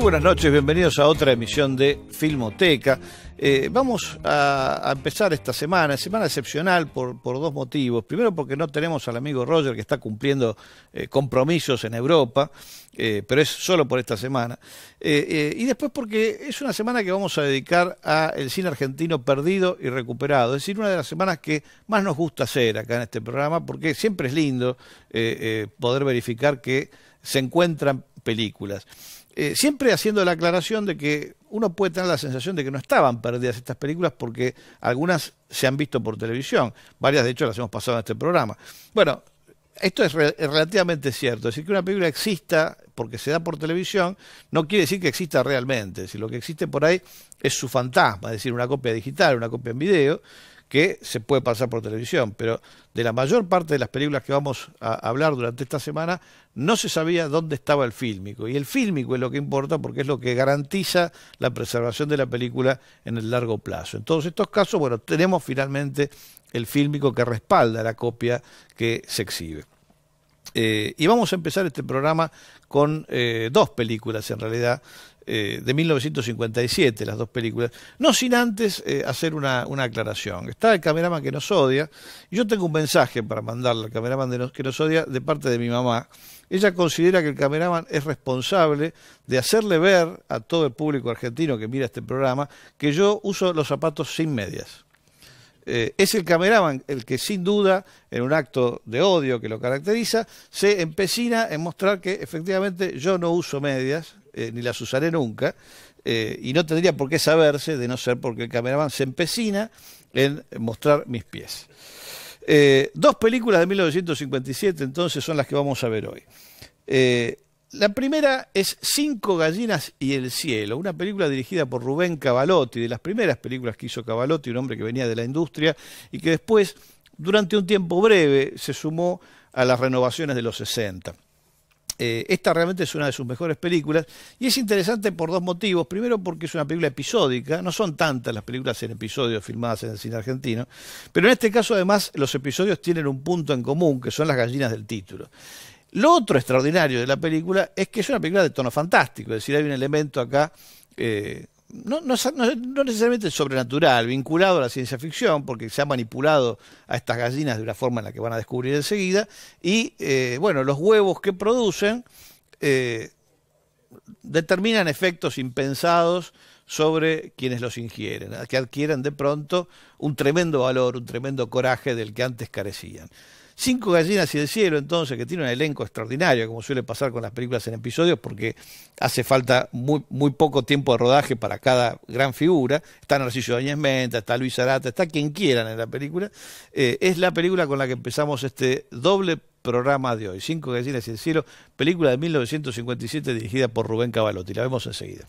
buenas noches, bienvenidos a otra emisión de Filmoteca. Eh, vamos a, empezar esta semana, semana excepcional por, dos motivos. Primero porque no tenemos al amigo Roger que está cumpliendo eh, compromisos en Europa, eh, pero es solo por esta semana. Y después porque es una semana que vamos a dedicar al cine argentino perdido y recuperado. Es decir, una de las semanas que más nos gusta hacer acá en este programa, porque siempre es lindo poder verificar que se encuentran películas. Eh, siempre haciendo la aclaración de que uno puede tener la sensación de que no estaban perdidas estas películas porque algunas se han visto por televisión, varias de hecho las hemos pasado en este programa. Bueno, esto es re- relativamente cierto, es decir, que una película exista porque se da por televisión no quiere decir que exista realmente, es decir, lo que existe por ahí es su fantasma, es decir, una copia digital, una copia en video que se puede pasar por televisión, pero de la mayor parte de las películas que vamos a hablar durante esta semana no se sabía dónde estaba el fílmico y el fílmico es lo que importa porque es lo que garantiza la preservación de la película en el largo plazo. En todos estos casos, bueno, tenemos finalmente el fílmico que respalda la copia que se exhibe. Eh, y vamos a empezar este programa con eh, dos películas en realidad, eh, de 1957, las dos películas, no sin antes eh, hacer una, una aclaración. Está el cameraman que nos odia, y yo tengo un mensaje para mandarle al cameraman de nos- que nos odia de parte de mi mamá. Ella considera que el cameraman es responsable de hacerle ver a todo el público argentino que mira este programa que yo uso los zapatos sin medias. Eh, es el cameraman el que sin duda, en un acto de odio que lo caracteriza, se empecina en mostrar que efectivamente yo no uso medias, eh, ni las usaré nunca, eh, y no tendría por qué saberse de no ser porque el cameraman se empecina en mostrar mis pies. Eh, dos películas de 1957 entonces son las que vamos a ver hoy. La primera es Cinco gallinas y el cielo, una película dirigida por Rubén Cavalotti, de las primeras películas que hizo Cavalotti, un hombre que venía de la industria y que después, durante un tiempo breve, se sumó a las renovaciones de los 60. Eh, esta realmente es una de sus mejores películas y es interesante por dos motivos. Primero porque es una película episódica, no son tantas las películas en episodios filmadas en el cine argentino, pero en este caso además los episodios tienen un punto en común, que son las gallinas del título. Lo otro extraordinario de la película es que es una película de tono fantástico, es decir, hay un elemento acá, eh, no, no, no- necesariamente sobrenatural, vinculado a la ciencia ficción, porque se ha manipulado a estas gallinas de una forma en la que van a descubrir enseguida, y eh, bueno, los huevos que producen eh, determinan efectos impensados sobre quienes los ingieren, que adquieren de pronto un tremendo valor, un tremendo coraje del que antes carecían. Cinco gallinas y el cielo, entonces, que tiene un elenco extraordinario, como suele pasar con las películas en episodios, porque hace falta muy, poco tiempo de rodaje para cada gran figura. Está Narciso Doñez Menta, está Luis Arata, está quien quieran en la película. Eh, es la película con la que empezamos este doble programa de hoy. Cinco gallinas y el cielo, película de 1957 dirigida por Rubén Cavalotti. La vemos enseguida.